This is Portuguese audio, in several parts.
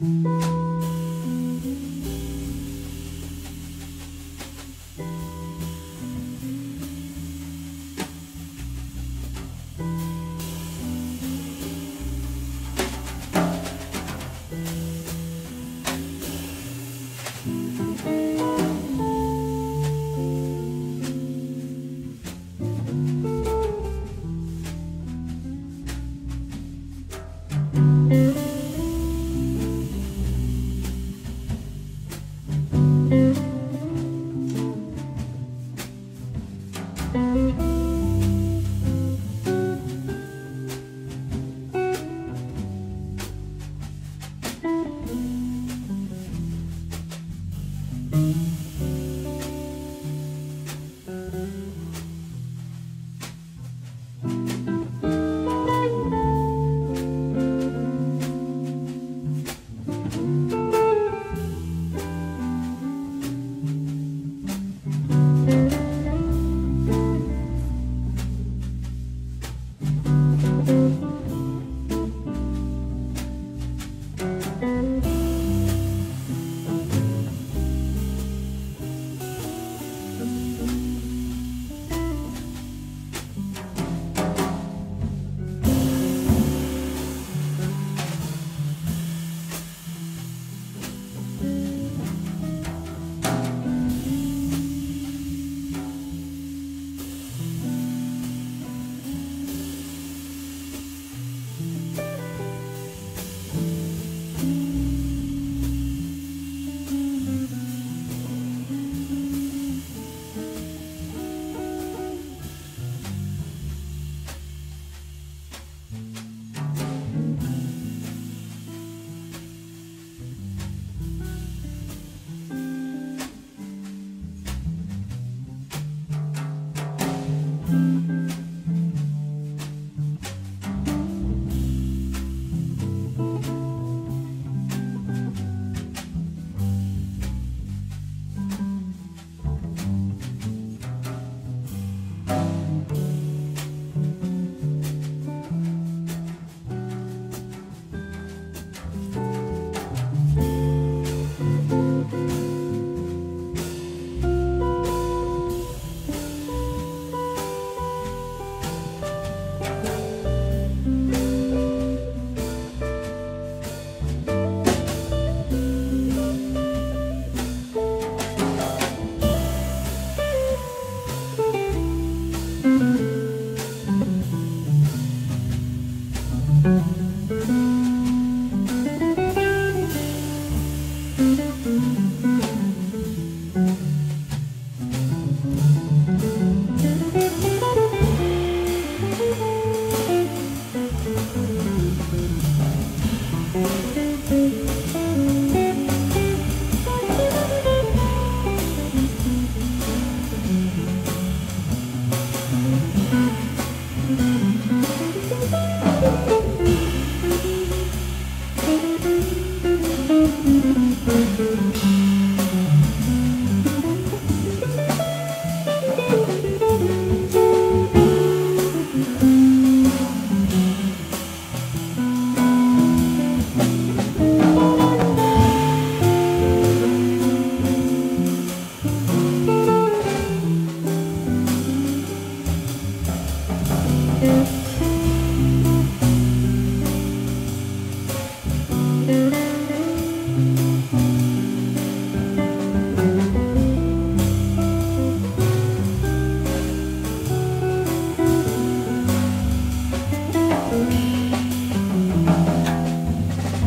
Música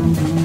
Mm-hmm.